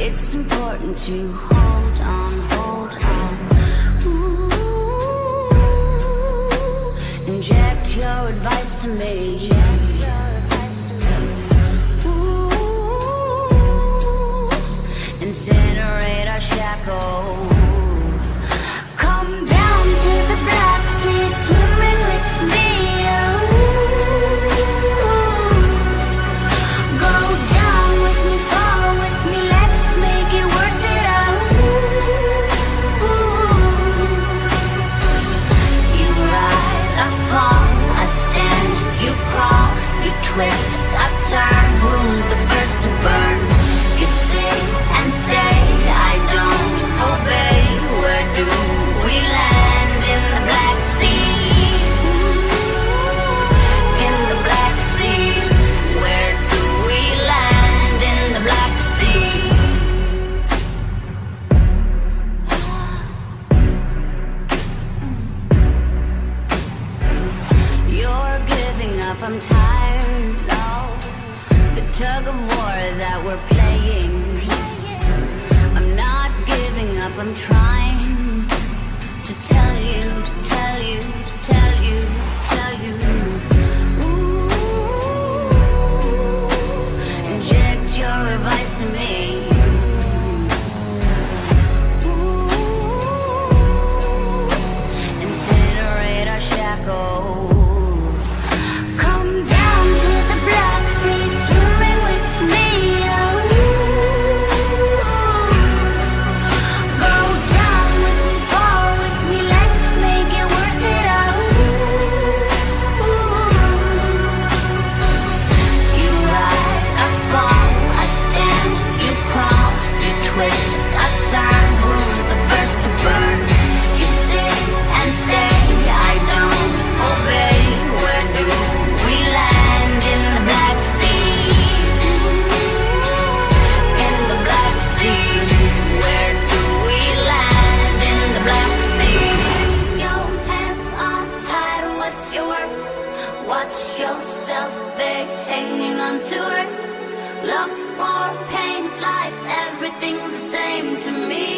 It's important to hold on, hold on. Ooh, inject your advice to me. Who's the first to burn? You and stay I don't obey Where do we land? In the Black Sea In the Black Sea Where do we land? In the Black Sea You're giving up, I'm tired tug of war that we're playing. I'm not giving up, I'm trying. Watch yourself big, hanging on to earth. Love or pain, life, everything's the same to me.